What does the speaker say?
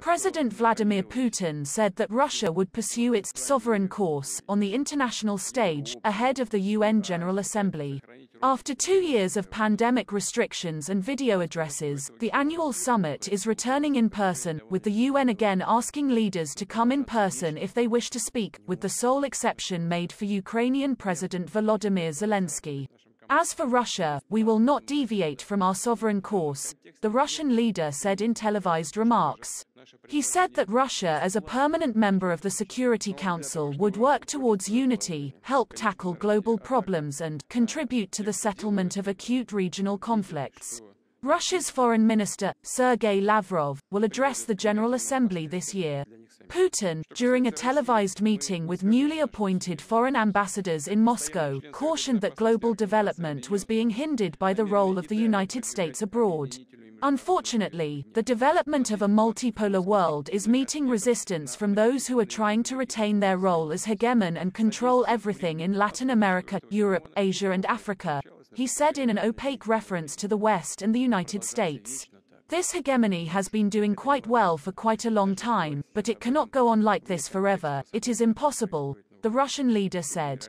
President Vladimir Putin said that Russia would pursue its sovereign course on the international stage ahead of the UN General Assembly. After two years of pandemic restrictions and video addresses, the annual summit is returning in person, with the UN again asking leaders to come in person if they wish to speak, with the sole exception made for Ukrainian President Volodymyr Zelensky. As for Russia, we will not deviate from our sovereign course, the Russian leader said in televised remarks. He said that Russia as a permanent member of the Security Council would work towards unity, help tackle global problems and contribute to the settlement of acute regional conflicts. Russia's foreign minister, Sergei Lavrov, will address the General Assembly this year. Putin, during a televised meeting with newly appointed foreign ambassadors in Moscow, cautioned that global development was being hindered by the role of the United States abroad. Unfortunately, the development of a multipolar world is meeting resistance from those who are trying to retain their role as hegemon and control everything in Latin America, Europe, Asia and Africa, he said in an opaque reference to the West and the United States. This hegemony has been doing quite well for quite a long time, but it cannot go on like this forever, it is impossible, the Russian leader said.